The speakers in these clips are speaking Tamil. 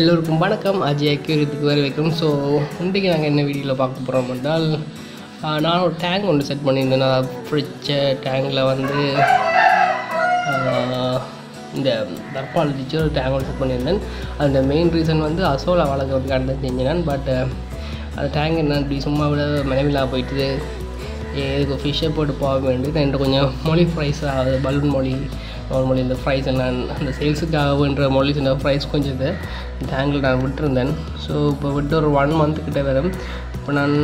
எல்லோருக்கும் வணக்கம். அஜய் அக்யூரியத்துக்கு வர வைக்கும் ஸோ இன்றைக்கு நாங்கள் என்ன வீடியோவில் பார்க்க போகிறோம் என்றால் நான் ஒரு டேங்க் ஒன்று செட் பண்ணியிருந்தேன். நான் பிடிச்ச டேங்கில் வந்து இந்த தர்பால் வச்சு ஒரு டேங்க் ஒன்று செட் பண்ணியிருந்தேன். அந்த மெயின் ரீசன் வந்து அசோலா வளர்க்குறதுக்காக தான் செஞ்சேன் பட் அந்த டேங்க் என்ன இப்படி சும்மா விட மனைவிலா போயிட்டு இதுக்கு ஃபிஷ்ஷை போட்டு போக வேண்டியது. என்கிட்ட கொஞ்சம் மொழி ஃப்ரைஸ் அதாவது பலூன் மொழி நார்மலி இந்த ஃப்ரைஸ் நான் அந்த சேல்ஸுக்காகன்ற மொழி இந்த ப்ரைஸ் கொஞ்சம் இது. டேங்கில் நான் விட்டுருந்தேன். ஸோ இப்போ விட்டு ஒரு ஒன் மந்த் கிட்டே வரும். இப்போ நான்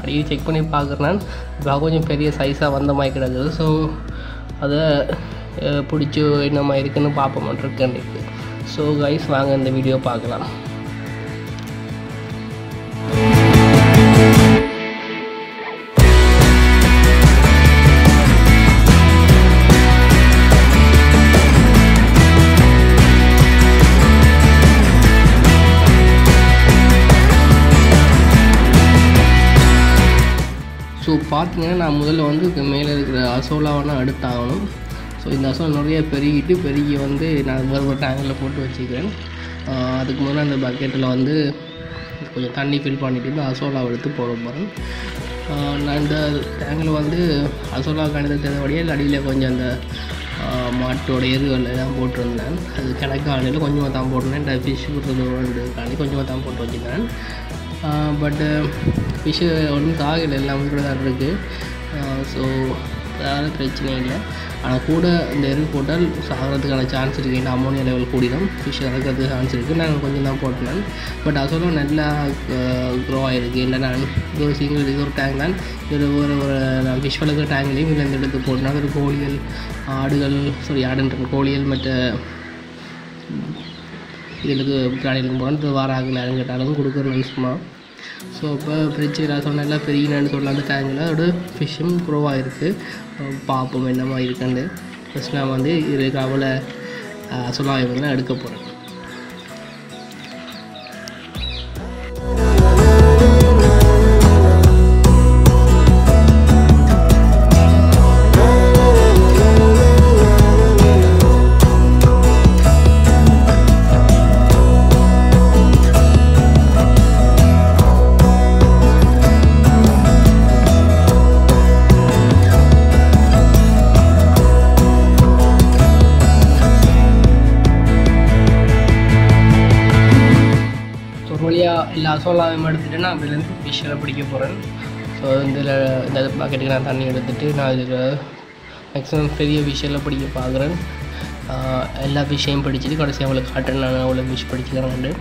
அடிக்கடி செக் பண்ணி பார்க்குறேன். இப்போ கொஞ்சம் பெரிய சைஸாக வந்த மாதிரி கிடக்குது. ஸோ அதை பிடிச்சி என்ன மாதிரி இருக்குன்னு பார்ப்போம் இருக்கேன் ஸோ கைஸ் வாங்க இந்த வீடியோ பார்க்கலாம். பார்த்தீங்கன்னா நான் முதல்ல வந்து மேலே இருக்கிற அசோலாவை எடுத்தாகணும் ஸோ இந்த அசோலா நிறைய பெருகிட்டு பெருகி வந்து நான் வேறு ஒரு டேங்கில் போட்டு வச்சுக்கிறேன். அதுக்கு முன்னாடி அந்த பக்கெட்டில் வந்து கொஞ்சம் தண்ணி ஃபில் பண்ணிட்டு இந்த அசோலாவை எடுத்து போட போகிறேன் நான் இந்த டேங்கில் வந்து அசோலா கணித தேவைப்படியே அடியில் கொஞ்சம் அந்த மாட்டோட எருகள் எல்லாம் போட்டிருந்தேன். அது கிழக்காணியில் கொஞ்சமாக தான் போட்டிருந்தேன். இந்த ஃபிஷ் கொடுத்தது கொஞ்சமாக தான் போட்டு வச்சுருந்தேன் பட்டு ஃபிஷ்ஷு ஒன்றும் சாகலை எல்லாம் கூட தான் இருக்குது ஸோ அதனால் பிரச்சனை இல்லை. ஆனால் கூட இந்த எரு போட்டால் சாகிறதுக்கான சான்ஸ் இருக்குது ஏன்னா அமோனியா லெவல் கூடிடும். ஃபிஷ் இறக்கிறதுக்கு சான்ஸ் இருக்குது நாங்கள் கொஞ்சம் தான் போட்டேன் பட் அசோலும் நல்லா க்ரோ ஆகிருக்கு இல்லை நான் இது ஒரு சிங்கிள் இது ஒரு டேங்க் தான். இது ஒரு ஒரு நான் ஃபிஷ் வளர்க்குற டேங்க்லேயும் இல்லை இந்த இடத்துக்கு போட்டேன் ஒரு கோழிகள் ஆடுகள் சாரி ஆடுன்ற கோழிகள் மற்ற இதுக்கு பிராணிகளுக்கு போனால் வாராக நேரம் கேட்டாலும் கொடுக்குறேன் சும்மா. ஸோ இப்போ ஃப்ரிட்ஜு நான் சொன்னேன்ல பெரியனான்னு சொல்லலாம் அந்த டேங்கில் அதோட ஃபிஷ்ஷும் க்ரோவாக இருக்குது பார்ப்போம் என்னமா மாதிரி இருக்குன்னு. ஃபஸ்ட் நான் வந்து இது கவலை சொல்லாமல் எடுக்க போகிறேன் வழியாக எடுத்துகிட்டு நான் அதுலேருந்து ஃபிஷ்ஷில் பிடிக்க போகிறேன் ஸோ இதில் இந்த பாக்கெட்டுக்கு நான் தண்ணி எடுத்துகிட்டு நான் இதில் மேக்ஸிமம் பெரிய ஃபிஷ்ஷில் பிடிக்க பார்க்குறேன். எல்லா ஃபிஷ்ஷையும் பிடிச்சிட்டு கடைசியாக அவளுக்கு காட்டுறேன் நான் அவ்வளோ ஃபிஷ் பிடிச்சிக்கிறேன்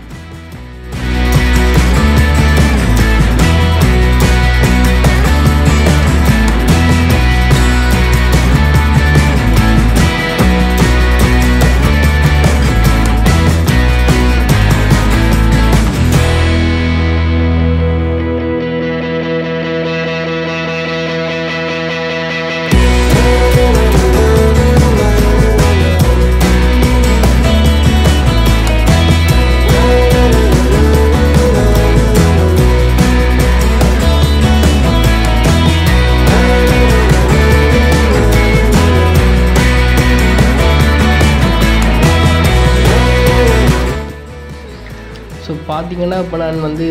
பார்த்தீங்கன்னா இப்போ நான் வந்து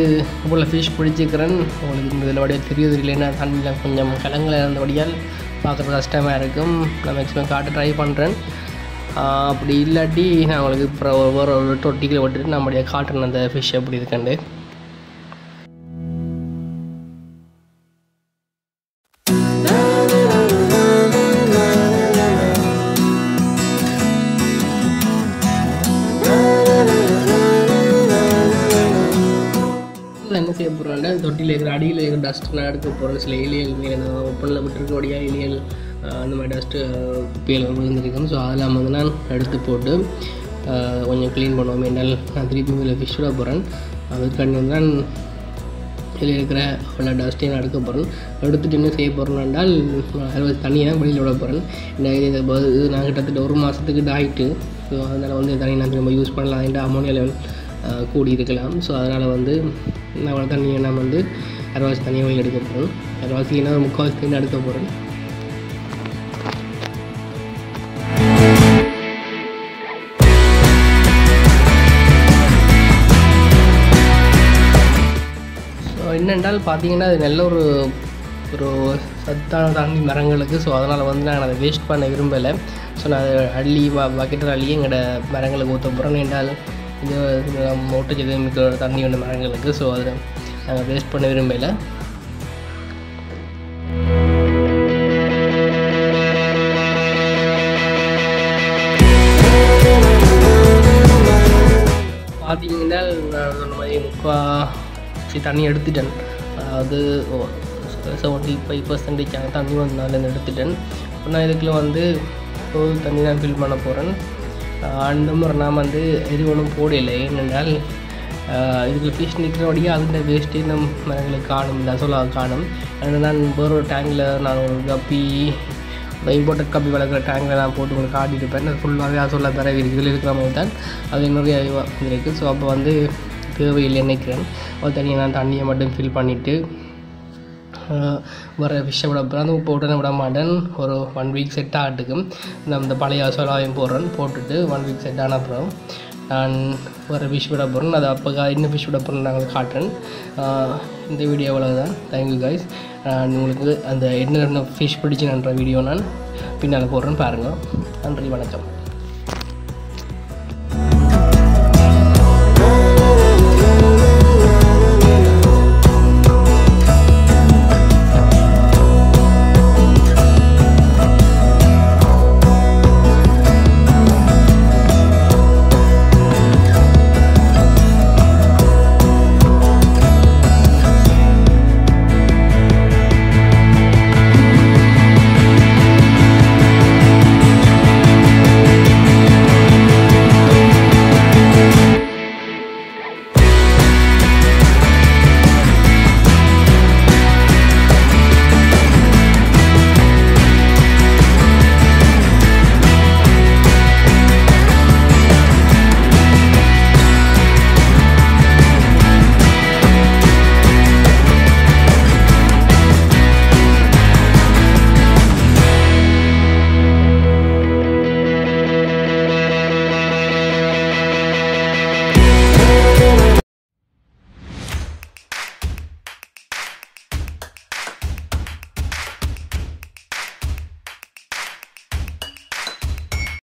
இவ்வளோ ஃபிஷ் பிடிச்சிக்கிறேன் உங்களுக்கு இந்த இதில் வழியாக தெரியுது இல்லைன்னா தண்ணியில் கொஞ்சம் கலங்களில் இருந்தபடியால் பார்க்குறது கஷ்டமாக இருக்கும். நான் மேக்ஸிமம் காட்ட ட்ரை பண்ணுறேன் அப்படி இல்லாட்டி நான் உங்களுக்கு அப்புறம் ஒரு ஒரு தொட்டிக்கில் விட்டுட்டு நம்மளுடைய காட்டுறேன் அந்த ஃபிஷ் எப்படி இருக்குண்டு என்ன செய்ய போகிறோம்னா தொட்டியில் இருக்கிற அடியில் இருக்கிற டஸ்ட்லாம் எடுக்க போகிறோம் சில எலியல் மீன் ஒப்பனில் ஓப்பனில் விட்டுருக்கபடியாக எலியல் அந்த மாதிரி டஸ்ட்டு குப்பையில் விழுந்திருக்கும். ஸோ அதெல்லாம் வந்து நான் எடுத்து போட்டு கொஞ்சம் க்ளீன் பண்ணுவோம். என்னால் நான் திருப்பி இதில் ஃபிஷ் விட போகிறேன் அதுக்காண்டி தான் இதில் இருக்கிற அவ்வளோ டஸ்ட்டையும் நான் எடுக்க போகிறேன் எடுத்துட்டு என்ன செய்ய போகிறேன் என்றால் அறுபது தண்ணியை தான் வெளியில் விட போகிறேன் இந்த இது நான் கிட்டத்தட்ட ஒரு மாதத்துக்கு ஆகிட்டு ஸோ அதனால் வந்து தண்ணி நான் நம்ம யூஸ் பண்ணலாம். என்ற அமோனியா லெவல் கூடி இருக்கலாம் ஸோ அதனால் வந்து அவ்வளோ தண்ணியை நான் வந்து அரைவாசி தனியாக எடுக்க போகிறோம் அரைவாசிக்கு நான் முக்கால்வாசி தண்ணி எடுக்க போகிறேன் என்னென்றால் பார்த்தீங்கன்னா அது நல்ல ஒரு ஒரு சத்தான தண்ணி மரங்களுக்கு. ஸோ அதனால் வந்து நான் அதை வேஸ்ட் பண்ண விரும்பலை. ஸோ நான் அதை அள்ளி பக்கெட்டில் அள்ளி எங்களோட மரங்களுக்கு ஊற்ற போகிறேன் என்றால் இது ஊட்டச்சத்து மிக்க தண்ணி உள்ள மரங்களுக்கு ஸோ அதை நாங்கள் வேஸ்ட் பண்ண விரும்பலை. பார்த்தீங்கன்னா நான் சொன்ன மாதிரி முக்கால் தண்ணி எடுத்துட்டேன். அதாவது செவன்ட்டி ஃபைவ் பர்சன்டேஜ் தண்ணி வந்து அதுலேருந்து எடுத்துட்டேன். இப்போ நான் இதுக்குள்ள வந்து ஒரு தண்ணி தான் ஃபில் பண்ண போகிறேன் அந்த முறை நான் வந்து எது ஒன்றும் போடலை. ஏனென்றால் இதுக்கு ஃபிஷ் நிற்கிறபடியே அதில் வேஸ்ட்டே நம் மரங்களுக்கு காணும். இந்த சொல்ல காணும். அதனால் நான் வேறு ஒரு டேங்கில் நான் ஒரு கப்பி இம்போர்ட்டட் கப்பி வளர்க்குற டேங்கில் நான் போட்டு உங்களுக்கு காட்டியிருப்பேன். அது ஃபுல்லாகவே சொல்ல பரவி இருக்குது. இதில் இருக்கிற மாதிரி தான். அது நிறைய இருக்குது ஸோ அப்போ வந்து தேவையில்லை நினைக்கிறேன். ஒரு தனியாக நான் தண்ணியை மட்டும் ஃபில் பண்ணிவிட்டு வர ஃபிஷ்ஷை விட அப்புறம் அந்த உப்பு உடனே விட மாட்டேன். ஒரு ஒன் வீக் செட் ஆகட்டுக்கும் நான் இந்த பழைய அசோலாவையும் போடுறேன். போட்டுட்டு ஒன் வீக் செட் ஆன அப்புறம் நான் வர ஃபிஷ் விட போகிறேன் அதை அப்போ இன்னும் ஃபிஷ் விட போகிறேன் நாங்கள் காட்டுறேன். இந்த வீடியோ அவ்வளோதான் தேங்க்யூ கைஸ் நான் உங்களுக்கு அந்த என்ன ஃபிஷ் பிடிச்சுன்ற வீடியோ நான் பின்னால் போடுறேன் பாருங்கள் நன்றி வணக்கம்.